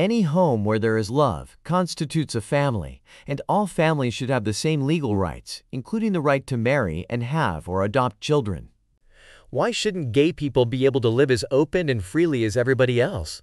Any home where there is love constitutes a family, and all families should have the same legal rights, including the right to marry and have or adopt children. Why shouldn't gay people be able to live as open and freely as everybody else?